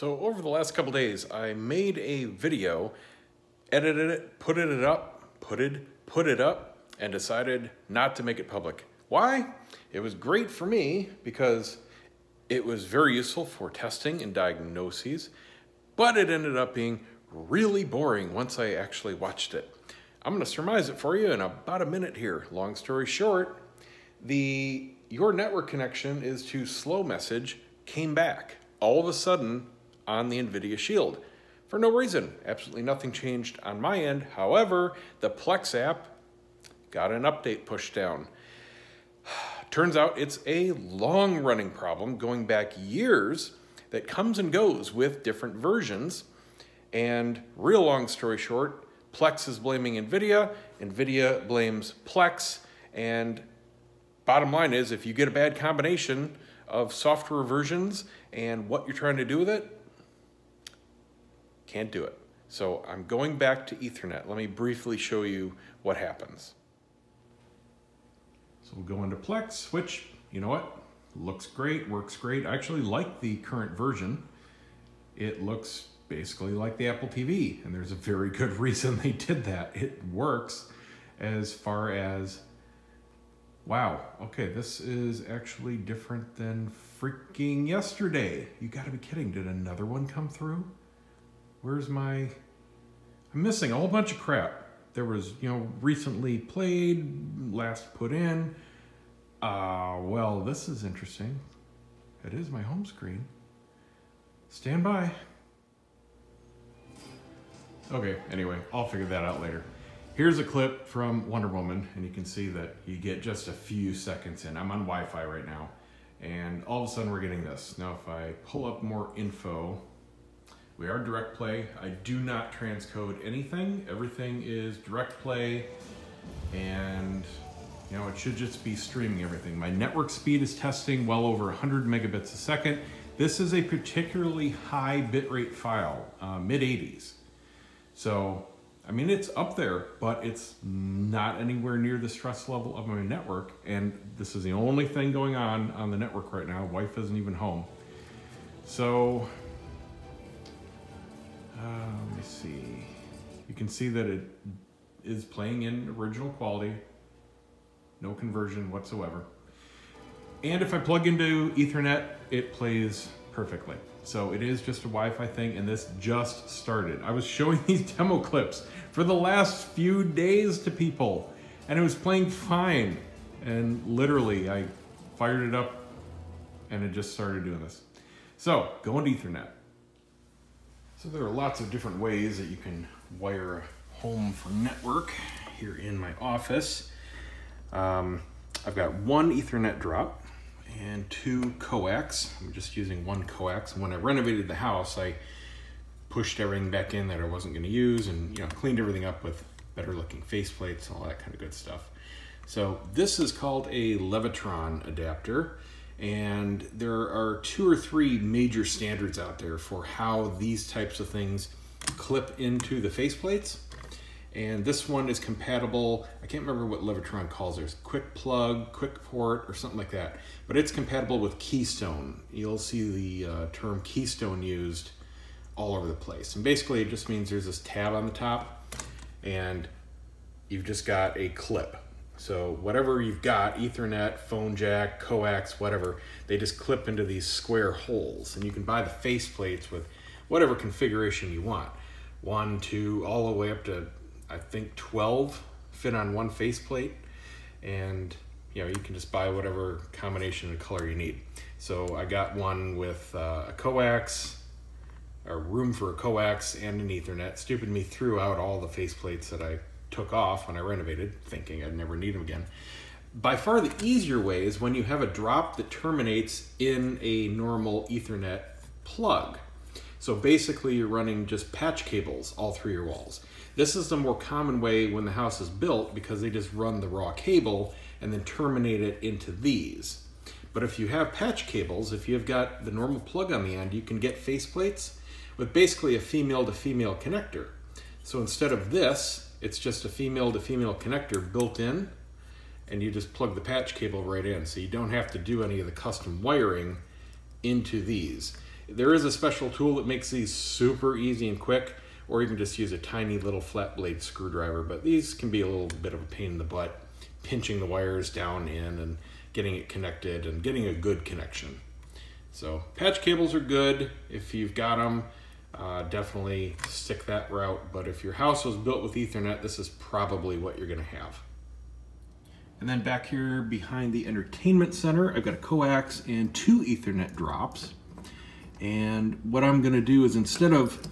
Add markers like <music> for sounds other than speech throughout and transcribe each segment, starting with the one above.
So over the last couple days, I made a video, edited it, put it up, put it, put it up, and decided not to make it public. Why? It was great for me because it was very useful for testing and diagnoses, but it ended up being really boring once I actually watched it. I'm going to surmise it for you in about a minute here. Long story short, the your network connection is to slow message came back all of a sudden on the NVIDIA Shield for no reason. Absolutely nothing changed on my end. However, the Plex app got an update pushed down. <sighs> Turns out it's a long running problem going back years that comes and goes with different versions. And real long story short, Plex is blaming NVIDIA, NVIDIA blames Plex, and bottom line is if you get a bad combination of software versions and what you're trying to do with it, can't do it. So I'm going back to Ethernet. Let me briefly show you what happens. So we'll go into Plex, which, you know what, looks great, works great. I actually like the current version. It looks basically like the Apple TV, and there's a very <laughs> good reason they did that. It works as far as, wow, okay, this is actually different than freaking yesterday. You gotta be kidding, did another one come through? Where's my, I'm missing a whole bunch of crap. There was, you know, recently played, last put in. Uh, well, this is interesting. It is my home screen. Stand by. Okay, anyway, I'll figure that out later. Here's a clip from Wonder Woman, and you can see that you get just a few seconds in. I'm on Wi-Fi right now, and all of a sudden we're getting this. Now if I pull up more info, we are direct play. I do not transcode anything. Everything is direct play, and you know, it should just be streaming everything. My network speed is testing well over 100 megabits a second. This is a particularly high bitrate file, uh, mid 80s. So, I mean, it's up there, but it's not anywhere near the stress level of my network. And this is the only thing going on on the network right now. Wife isn't even home. So, uh, let me see. You can see that it is playing in original quality. No conversion whatsoever. And if I plug into Ethernet, it plays perfectly. So it is just a Wi-Fi thing and this just started. I was <laughs> showing these demo clips for the last few days to people and it was playing fine. And literally I fired it up and it just started doing this. So go into Ethernet. So there are lots of different ways that you can wire a home for network here in my office. Um, I've got one Ethernet drop and two coax. I'm just using one coax. When I renovated the house, I pushed everything back in that I wasn't going to use and you know cleaned everything up with better looking faceplates and all that kind of good stuff. So this is called a Leviton adapter and there are two or three major standards out there for how these types of things clip into the faceplates. And this one is compatible i can't remember what leviton calls it quick plug quick port or something like that. But it's compatible with keystone. You'll see the uh, term keystone used all over the place. And basically it just means there's this tab on the top and you've just got a clip so whatever you've got ethernet phone jack coax whatever they just clip into these square holes and you can buy the faceplates with whatever configuration you want one two all the way up to I think 12 fit on one faceplate and you know you can just buy whatever combination of color you need. So I got one with uh, a coax, a room for a coax and an ethernet. Stupid me threw out all the faceplates that I took off when I renovated thinking I'd never need them again. By far the easier way is when you have a drop that terminates in a normal ethernet plug. So basically you're running just patch cables all through your walls. This is the more common way when the house is built because they just run the raw cable and then terminate it into these. But if you have patch cables, if you've got the normal plug on the end, you can get faceplates with basically a female to female connector. So instead of this, it's just a female to female connector built in and you just plug the patch cable right in. So you don't have to do any of the custom wiring into these. There is a special tool that makes these super easy and quick, or you can just use a tiny little flat blade screwdriver, but these can be a little bit of a pain in the butt, pinching the wires down in and getting it connected and getting a good connection. So patch cables are good if you've got them. Uh, definitely stick that route. But if your house was built with Ethernet, this is probably what you're going to have. And then back here behind the entertainment center, I've got a coax and two Ethernet drops. And what I'm going to do is instead of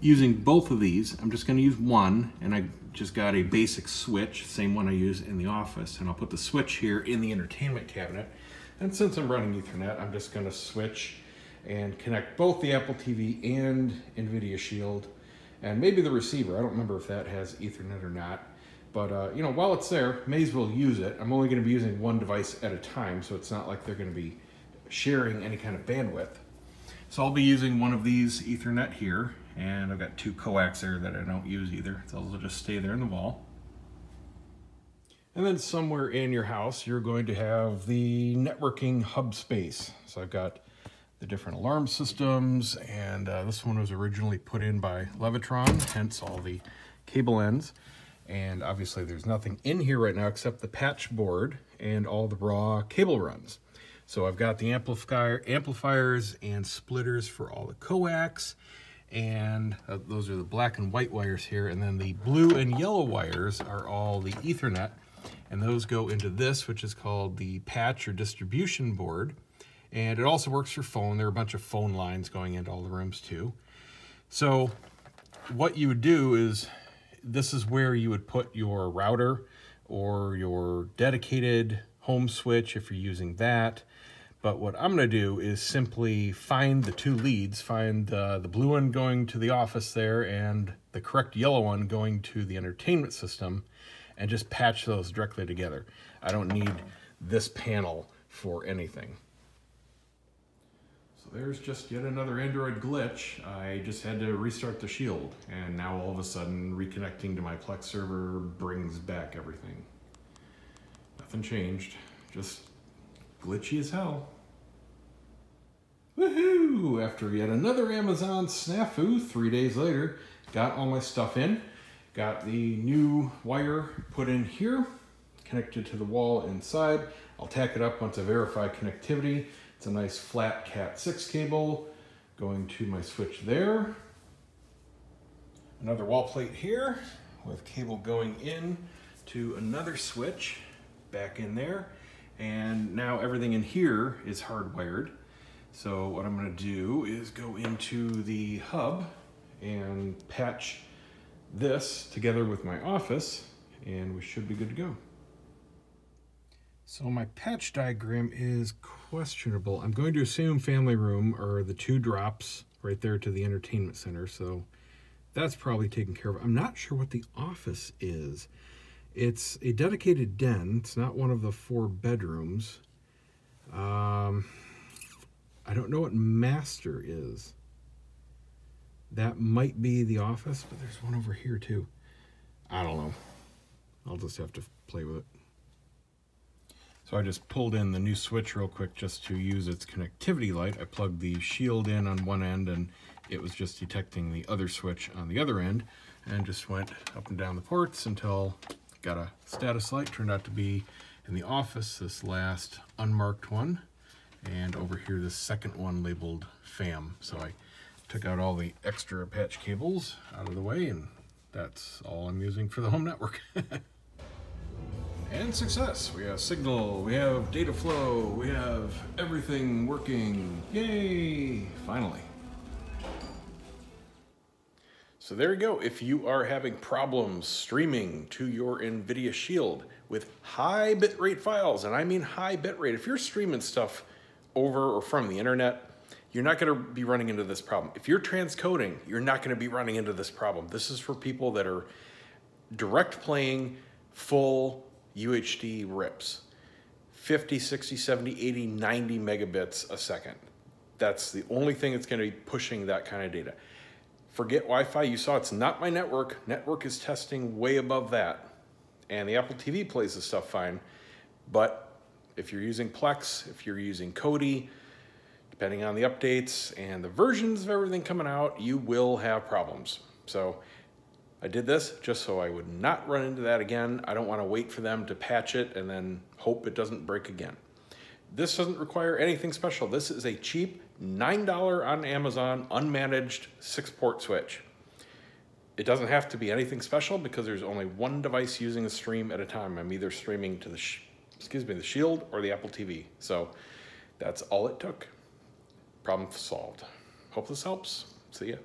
using both of these, I'm just going to use one, and I just got a basic switch, same one I use in the office, and I'll put the switch here in the entertainment cabinet. And since I'm running Ethernet, I'm just going to switch and connect both the Apple TV and NVIDIA Shield, and maybe the receiver. I don't remember if that has Ethernet or not. But, uh, you know, while it's there, may as well use it. I'm only going to be using one device at a time, so it's not like they're going to be sharing any kind of bandwidth. So I'll be using one of these Ethernet here, and I've got two coax there that I don't use either. So they'll just stay there in the wall. And then somewhere in your house, you're going to have the networking hub space. So I've got the different alarm systems, and uh, this one was originally put in by Leviton, hence all the cable ends. And obviously there's nothing in here right now except the patch board and all the raw cable runs. So I've got the amplifier, amplifiers and splitters for all the coax, and uh, those are the black and white wires here, and then the blue and yellow wires are all the Ethernet, and those go into this, which is called the patch or distribution board, and it also works for phone. There are a bunch of phone lines going into all the rooms too. So what you would do is this is where you would put your router or your dedicated home switch if you're using that. But what I'm going to do is simply find the two leads, find uh, the blue one going to the office there and the correct yellow one going to the entertainment system and just patch those directly together. I don't need this panel for anything. There's just yet another Android glitch. I just had to restart the Shield, and now all of a sudden reconnecting to my Plex server brings back everything. Nothing changed, just glitchy as hell. Woohoo! After yet another Amazon snafu three days later, got all my stuff in, got the new wire put in here, connected to the wall inside. I'll tack it up once I verify connectivity. It's a nice flat Cat 6 cable going to my switch there. Another wall plate here with cable going in to another switch back in there. And now everything in here is hardwired. So what I'm gonna do is go into the hub and patch this together with my office and we should be good to go. So my patch diagram is questionable. I'm going to assume family room are the two drops right there to the entertainment center. So that's probably taken care of. I'm not sure what the office is. It's a dedicated den. It's not one of the four bedrooms. Um, I don't know what master is. That might be the office, but there's one over here too. I don't know. I'll just have to play with it. So I just pulled in the new switch real quick just to use its connectivity light. I plugged the shield in on one end and it was just detecting the other switch on the other end and just went up and down the ports until got a status light. Turned out to be in the office, this last unmarked one. And over here, the second one labeled FAM. So I took out all the extra patch cables out of the way and that's all I'm using for the home network. <laughs> And success. We have signal, we have data flow, we have everything working. Yay! Finally. So there you go. If you are having problems streaming to your NVIDIA Shield with high bitrate files, and I mean high bitrate, if you're streaming stuff over or from the internet, you're not going to be running into this problem. If you're transcoding, you're not going to be running into this problem. This is for people that are direct playing full UHD rips 50, 60, 70, 80, 90 megabits a second. That's the only thing that's going to be pushing that kind of data. Forget Wi Fi. You saw it's not my network. Network is testing way above that. And the Apple TV plays this stuff fine. But if you're using Plex, if you're using Kodi, depending on the updates and the versions of everything coming out, you will have problems. So I did this just so I would not run into that again. I don't want to wait for them to patch it and then hope it doesn't break again. This doesn't require anything special. This is a cheap $9 on Amazon unmanaged six port switch. It doesn't have to be anything special because there's only one device using the stream at a time. I'm either streaming to the, excuse me, the Shield or the Apple TV. So that's all it took. Problem solved. Hope this helps. See ya.